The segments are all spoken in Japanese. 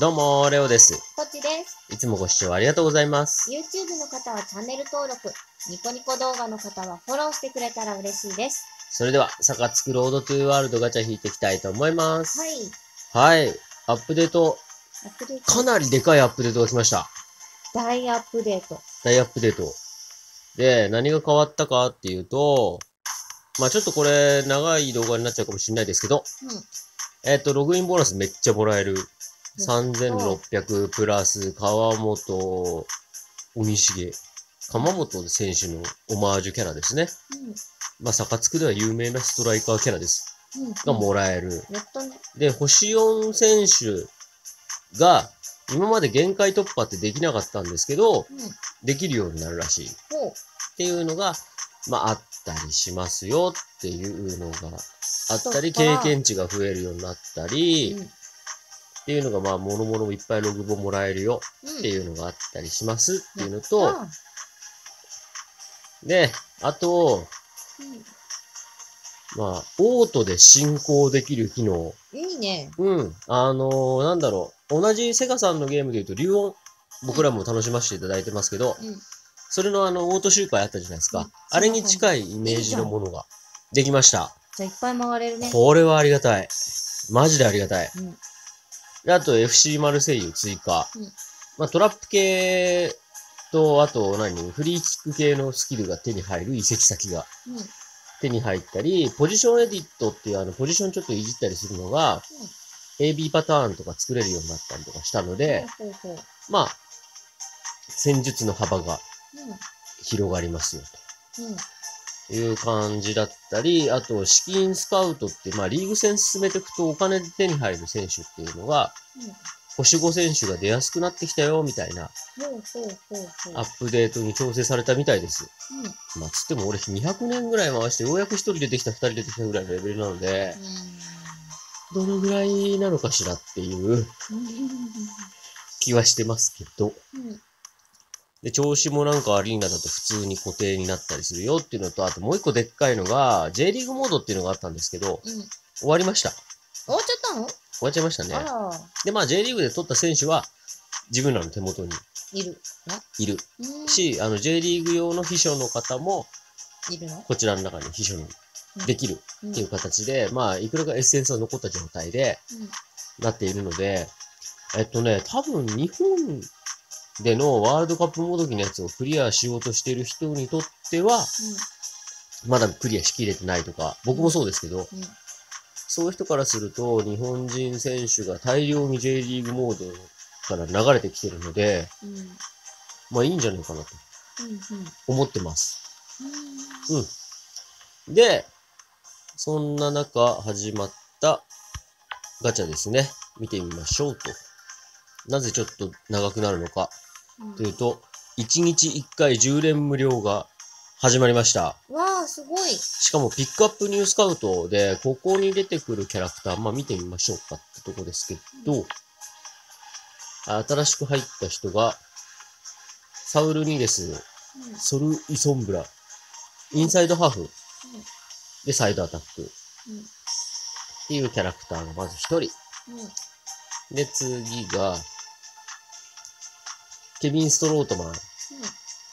どうも、レオです。こっちです。いつもご視聴ありがとうございます。YouTube の方はチャンネル登録、ニコニコ動画の方はフォローしてくれたら嬉しいです。それでは、サカツクロードトゥーワールドガチャ引いていきたいと思います。はい。はい。アップデート、アップデート。かなりでかいアップデートが来ました。大アップデート。大アップデート。で、何が変わったかっていうと、まあちょっとこれ、長い動画になっちゃうかもしれないですけど、えっ、と、ログインボーナスめっちゃもらえる。3600プラス、川本、鬼重、鎌本選手のオマージュキャラですね。まあ、サカツクでは有名なストライカーキャラです。うん。うん。がもらえる。ね。で、星4選手が、今まで限界突破ってできなかったんですけど、うん。できるようになるらしい。っ。ていうのが、まあ、あったりしますよっていうのがあったり、経験値が増えるようになったり、うん。っていうのが、まあ、ものものもいっぱいログボもらえるようん。っていうのがあったりしますっていうのやと、で、あと、まあ、オートで進行できる機能。うん。いいね。うん。あのーなんだろう。同じセガさんのゲームで言うと、竜音。僕らも楽しませていただいてますけど、うん。それのあの、オート周回あったじゃないですか。うんあれに近いイメージのものができました。じゃあいっぱい回れるね。これはありがたい。マジでありがたい。うん。であと、FC マルセイユ追加。うんまあ、トラップ系と、あと何、フリーキック系のスキルが手に入る移籍先が。手に入ったり、ポジションエディットっていうあの、ポジションちょっといじったりするのが、AB パターンとか作れるようになったりとかしたので。まあ、戦術の幅がう広がりますよ。という感じだったり、あと、資金スカウトって、まあ、リーグ戦進めていくとお金で手に入る選手っていうのが、星5選手が出やすくなってきたよ、みたいな。アップデートに調整されたみたいです。うん。まあ、つっても俺200年ぐらい回して、ようやく1人出てきた、2人出てきたぐらいのレベルなので、どのぐらいなのかしらっていう気はしてますけど、うん。で、調子もなんかアリーナだと普通に固定になったりするよっていうのと、あともう一個でっかいのが、J リーグモードっていうのがあったんですけど、うん。終わりました。終わっちゃったの？終わっちゃいましたね。で、まあ J リーグで取った選手は、自分らの手元にいる。いるうん。し、あの J リーグ用の秘書の方も、いるの？こちらの中に秘書にできるうんっていう形で、まあ、いくらかエッセンスが残った状態でうん。なっているので、えっとね、多分日本でのワールドカップもどきのやつをクリアしようとしている人にとっては、まだクリアしきれてないとか、僕もそうですけど、うん。そういう人からすると、日本人選手が大量に J リーグモードから流れてきてるので。まあいいんじゃないかなと。思ってます。うん。うん。で、そんな中始まったガチャですね。見てみましょうと。なぜちょっと長くなるのかというと、1日1回10連無料が始まりました。わあ、すごい。しかもピックアップニュースカウトで、ここに出てくるキャラクター、まあ見てみましょうかってとこですけど、新しく入った人が、サウルニーデス、ソル・イソンブラ、インサイドハーフ、で、サイドアタックっていうキャラクターがまず一人。で、次が、ケビン・ストロートマン、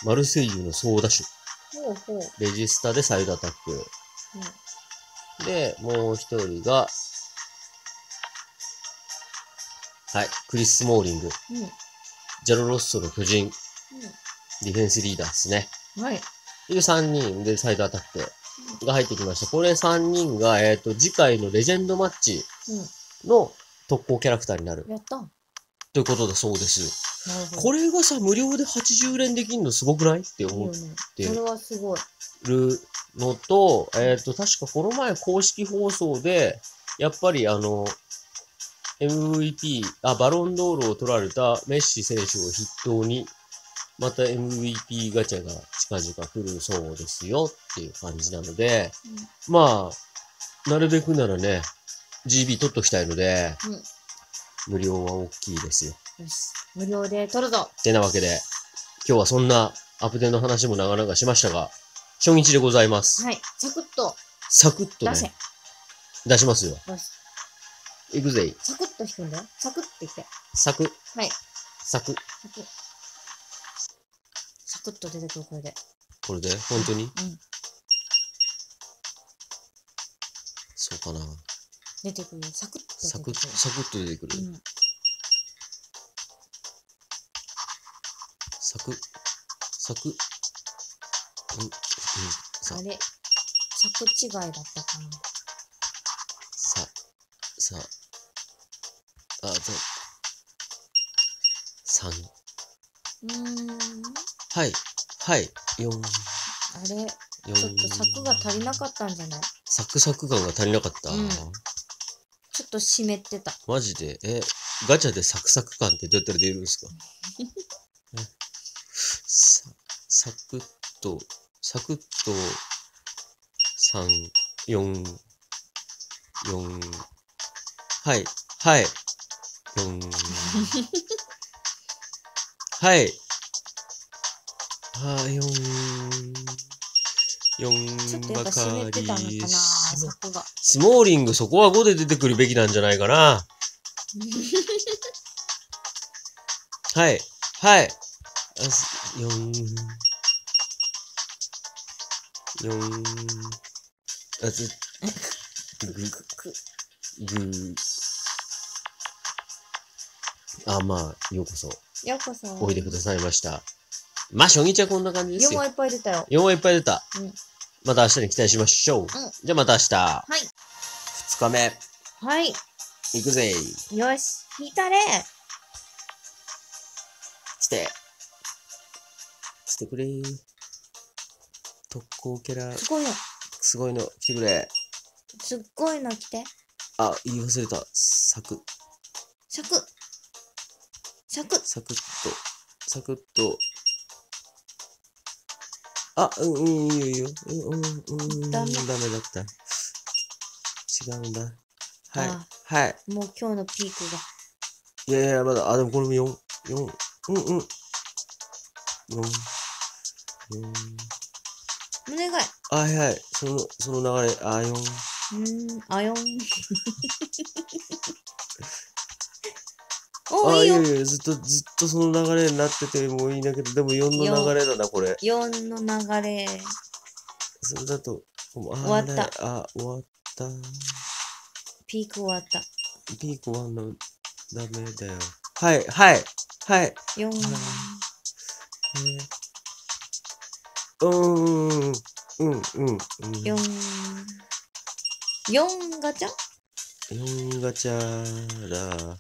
マルセイユのソーダシュ、ほうほう。レジスタでサイドアタック。で、もう一人が、はい、クリス・スモーリング、うん。うん。ジャロ・ロッソの巨人、ディフェンスリーダーですね。うん。はい。いう3人でサイドアタックが入ってきました。これ3人が、えっ、と、次回のレジェンドマッチうの特攻キャラクターになるん。やった。なということだそうです。これがさ、無料で80連できんのすごくない？って思っ。てそれはすごい。るのと、えっ、と、確かこの前公式放送で、やっぱりあの、MVP、あ、バロンドールを取られたメッシ選手を筆頭に、また MVP ガチャが近々来るそうですよっていう感じなので、まあ、なるべくならね、GB 取っときたいので、うん。うん。無料は大きいですよ。よし。無料で取るぞ。てなわけで、今日はそんなアップデートの話も長々しましたが、初日でございます。はい。サクッとサクッと出せ。ね、出しますよ。よし。いくぜ。サクッと引くんだよ。サクッて言って。サク、はい。サク。サクッ。サクッと出てくる、これで。これで？本当に？うん。そうかな。出てくる。サクッと出サクッ。サクッと出てくる。うん。サク、サク、うん、うん、さあ、れ、尺違いだったかな。さ、さ、あ、ざ、三。うーん。はい、はい、四、あれ、ちょ四。っと尺が足りなかったんじゃない？サクサク感が足りなかった。うんちょっと湿ってた。マジで、え、ガチャでサクサク感ってどうやったら出るんですか？えさ、サクッと、サクッと、三、四、四、はい、はい、四、はい、は、四、四。ちょっとやっぱ湿ってたのかな、スモ尺が。スモーリング、そこは5で出てくるべきなんじゃないかな。はい。はい。あす四四あず、ぐ、くぐ、あ、まあ、ようこそ、ようこそ。おいでくださいました。まあ、初日はこんな感じです4よはい。っぱい出たよ。4はいっぱい出た。うんまた明日に期待しましょう。じゃあまた明日。はい。2日目、はい。行くぜ。よし。引いたれ。来て。来てくれ。特攻キャラ、すごいの。すごいの、来てくれ。すっごいの来て。あ、言い忘れた。サク、尺。尺。サクッと、サクッと。あ、うん、うん、いいよ、いいよ。うん、うん、うん、ダメダメだった。違うんだ。はいあ、はい。もう今日のピークが。いやいや、まだ、あ、でもこれも4、4、うん、うん。4、4。お願い。あ、はいはい。その、その流れ、あ、4。うーん、あよん。おあ、ー、いいずっと、ずっとその流れになっててもいいんだけど、でも4の流れだな、これ。4の流れ。それだと、終終わったあ、終わった。ピーク終わった。ピークワンの、ダメだよ。はい、はい、はい。4。えー、うーん、うん、うん、うん。4。4ガチャ？4ガチャだ。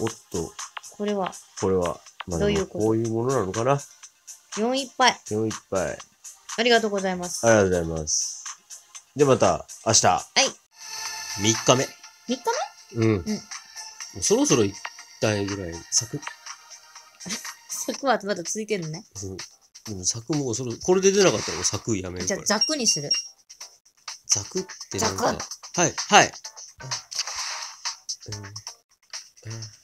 おっと、これはこれは、まあ、どういうこと？こういうものなのかな？4いっぱい。?4 いっぱい。ありがとうございます。ありがとうございます。で、また、明日。はい3日目。3日うん。うんもうそろそろ行きたいぐらい、サクッ、目 作はまだ続いてるのね。うんでもサクもうそろ、これで出なかったらもうサクやめる。じゃあ、ザクにする。ザクってなんザか、はい、はい。うん、あトゥ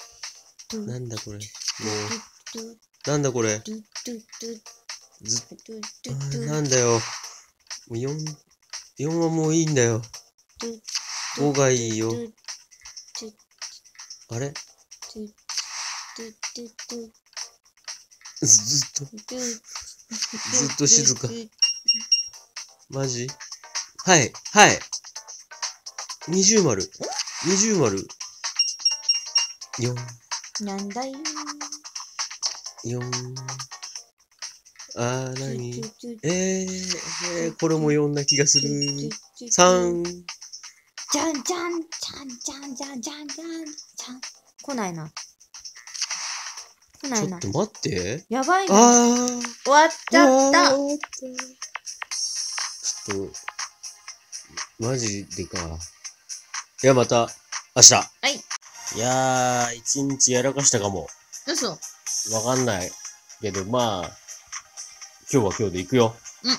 なんだこれ。もう、なんだこれ。ずっなんだよ。もう4、4はもういいんだよ。トゥ5がいいよあれ？ずっと、ずっと静かマジ？はい、はい。二重丸。二重丸。4、なんだよ。よあー、なにえー、えー、これも読んだ気がする。三。じゃんじゃん、じゃんじゃんじゃんじゃんじゃんじゃん。来ないな。来ないな。ちょっと待って。やばいな。あー終わっちゃった。ちょっと、マジでか。ではまた、明日。はい。いやー、一日やらかしたかも。嘘わかんない。けど、まあ、今日は今日で行くよ。うん。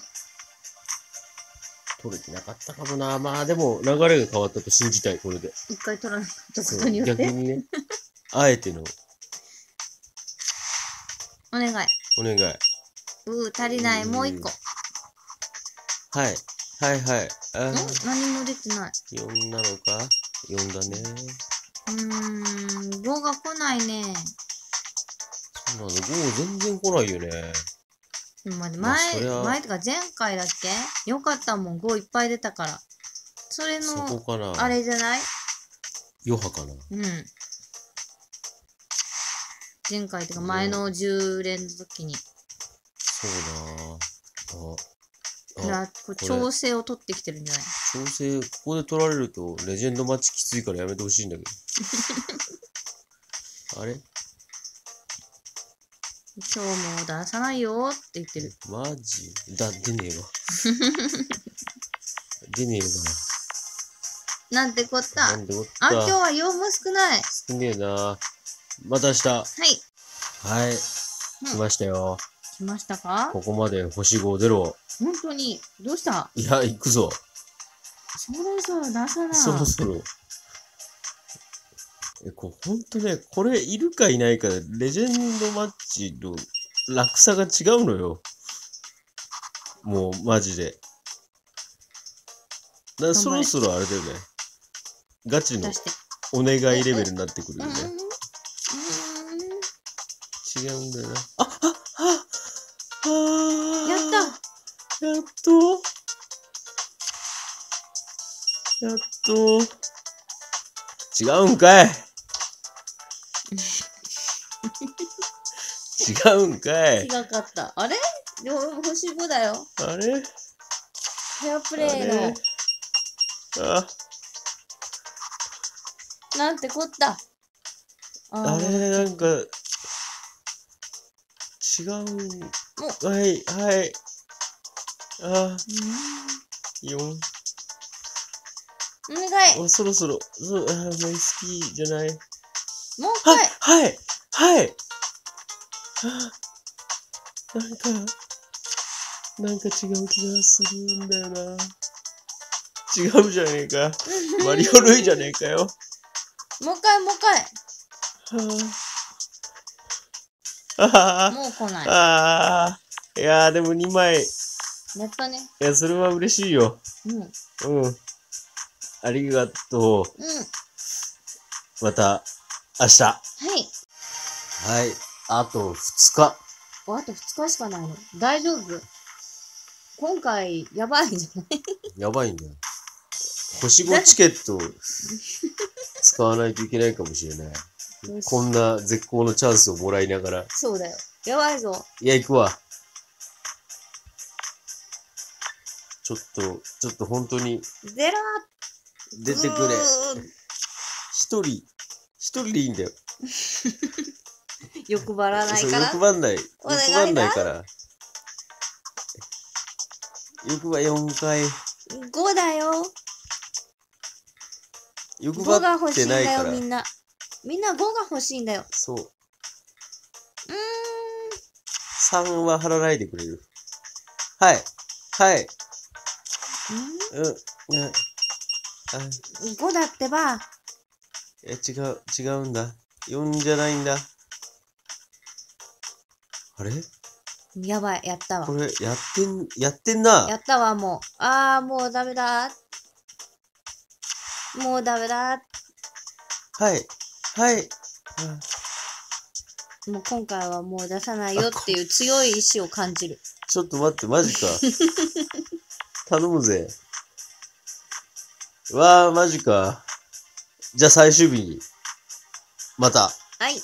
取れてなかったかもな。まあ、でも、流れが変わったと信じたい、これで。一回取らなかったこそうとによって逆にね、あえてのお願いお願い。うー足りないもう一個はい。はいはい。あん？ー何も出てない。4なのか ?4 だね。うーん、5が来ないね。そうなんだ。5全然来ないよね。でも待ってまあ前、そりゃ前とか前回だっけ？よかったもん、5いっぱい出たから。それその、こかなあれじゃない？余波かなうん。前回っていうか前の10連の時に、そうなああ。なこれ調整を取ってきてるんじゃない？調整、ここで取られると、レジェンドマッチきついからやめてほしいんだけど。あれ？今日も出さないよって言ってる。マジ？だ、出ねえわ。出ねえわ。なんてこった？なんでおっあ、今日た。は量も少ない。少ねえな。また明日。はい。はい。うん来ましたよ。来ましたか？ここまで星5出ろ。本当に。どうした？いや、行くぞ。そろそろ出さな。そろそろ。え、こう、ほんとね、これいるかいないかで、レジェンドマッチの楽さが違うのよ。もう、マジで。だそろそろあれだよね。ガチの。お願いレベルになってくる。よね。うん違うんだよな。あ、あ、あ、あーやったやっとやっと違うんかい違うんかい違かった。あれ？でも星5だよ。あれ？フェアプあレイれの。あ、なんてこった？ああれなんか、違うん。はい、はい。あ、4。お願い。あそろそろ、そう、あ、もう好きじゃない。もう一はい回。、はい、はい。はあ、なんか、なんか違う気がするんだよな。違うじゃねえか。マリオルイじゃねえかよ。もう一回、もう一回。はあ。ああ。もう来ない。ああ。いやー、でも2枚。いやったね。や、それは嬉しいよ。うん。うん。うん。ありがとう。また、明日。はい。はい。あと2日。おあと2日しかないの。大丈夫？今回、やばいんじゃない？やばいんだよ。星5チケット使わないといけないかもしれない。こんな絶好のチャンスをもらいながら。そうだよ。やばいぞ。いや、行くわ。ちょっと、ちょっと本当にゼロ出てくれ。一人、一人でいいんだよ。欲張らないそうから。欲張んない。欲張んないから。欲は4回。5だよ。欲5が張っしいんだよ、ないからみ。んな。みんな5が欲しいんだよ。そう。うー3は貼らないでくれる。はい。はい。ん。うん。うんあ、5だってば。え、違う、違うんだ。4じゃないんだ。あれ？やばい、やったわこ。れ、やってん、やってんな。やったわ、もう。あー、もうダメだ。もうダメだ。はい。はい。あもう今回はもう出さないよっていう強い意志を感じる。ちょっと待って、マジか。頼むぜ。わあ、マジか。じゃあ最終日に。また。はい。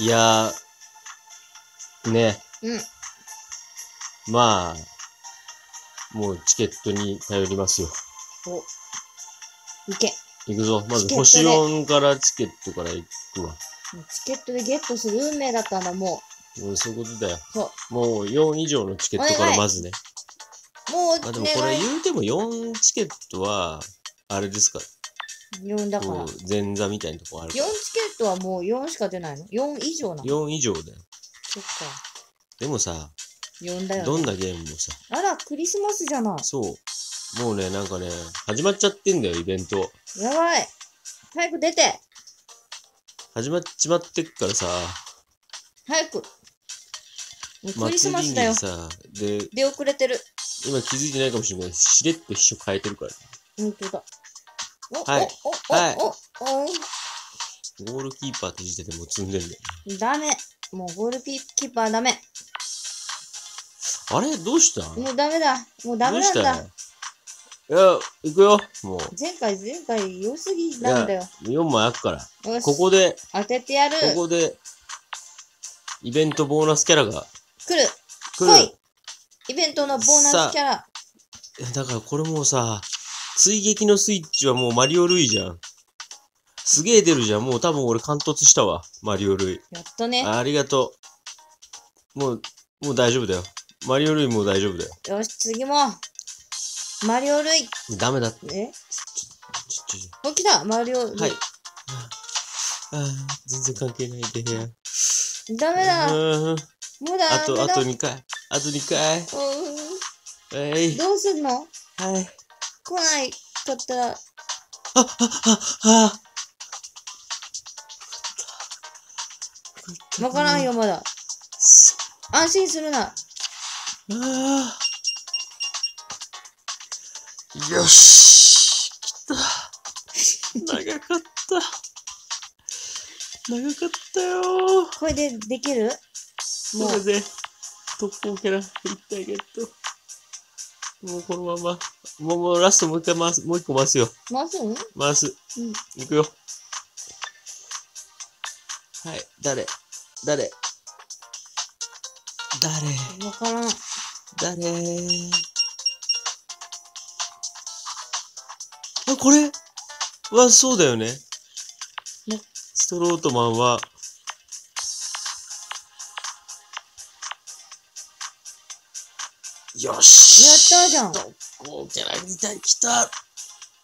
いやー、ね。うん。まあ、もうチケットに頼りますよ。お。いけ。行くぞ。まずチケットで星4からチケットから行くわ。チケットでゲットする運命だったんだ、ももうそういうことだよ。う。もう4以上のチケットからまずね。もう、まあでもこれ言うても4チケットは、あれですか、4だから。こ4う前座みたいなとこあるチかケットはもう4しか出ないの ?4 以上なら。の？4以上だよ。そっか。でもさ、4だよ、ね。どんなゲームもさ、あら、クリスマスじゃない。そう。もうね、なんかね、始まっちゃってんだよ、イベント。やばい。早く出て。始まっちまってっからさ、早く。もうクリスマスだよに。さ、で、出遅れてる。今気づいてないかもしれない。しれっと秘書変えてるから。本当だ。お、はいお、お、はいお、お、お、ゴールキーパーって時点でもう積んでんだよ。ダメ。もうゴールピキーパーダメ。あれ？どうした？もうダメだ。もうダメなんだ。どうした？よいや、行くよ。もう。前回、前回良すぎなんだよ。4枚あくから。ここで、当ててやる。ここで、イベントボーナスキャラが来る。来る。イベントのボーナスキャラ。だからこれもうさ、追撃のスイッチはもうマリオルイじゃん。すげえ出るじゃん。もう多分俺貫突したわ。マリオルイ。やっとね。ありがとう。もう、もう大丈夫だよ。マリオルイもう大丈夫だよ。よし、次も。マリオルイ。ダメだって。え？ちょちょちお、来た。マリオルイ。ょはい。ああ、全然関係ないで。ダメだ。もうん。うだ。あと、あと2回。あと2回。うはい。んどうすんの？はい。来ないかったら、はあ。わからんよ、まだ。安心するな。ああ。よし。来た。長かった。長かったよこれでできる？もう、これで、特攻キャラ一体ゲット。もうこのまま、もうもうラストもう一回回す、もう一個回すよ。回す？ん回す。うん。いくよ。はい、誰？誰？誰？わからん。誰？あ、これ？はそうだよね。ね。ストロートマンは、よし。やったじゃん。特攻キャラみたい、来た。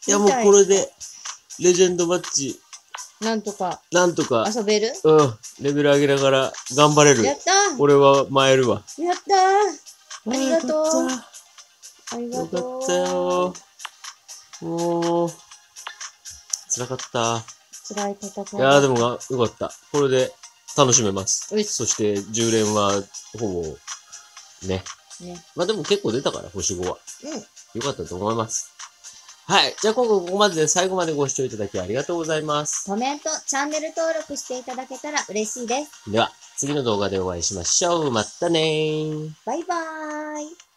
いやもうこれで、レジェンドマッチ、なんとかなんとか、遊べる？うん、レベル上げながら頑張れる。やった俺は参るわ。やったありがとうあよかっありた。よかがとう。ったよ。もう、辛かった。辛い戦い。いやーでもが、よかった。これで楽しめます。よしそして、10連は、ほぼ、ね。ね。まあでも結構出たから、星5は。うん。よかったと思います。はい。じゃあ今回ここまでで最後までご視聴いただきありがとうございます。コメント、チャンネル登録していただけたら嬉しいです。では、次の動画でお会いしましょう。またねー。バイバーイ。